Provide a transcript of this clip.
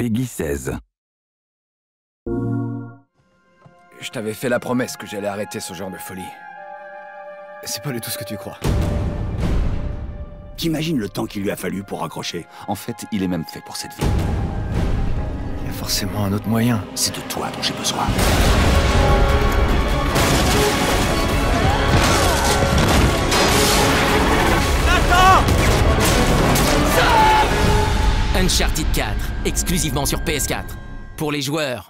Peggy 16. Je t'avais fait la promesse que j'allais arrêter ce genre de folie. C'est pas du tout ce que tu crois. T'imagines le temps qu'il lui a fallu pour accrocher En fait, il est même fait pour cette vie. Il y a forcément un autre moyen. C'est de toi dont j'ai besoin. Uncharted 4, exclusivement sur PS4. Pour les joueurs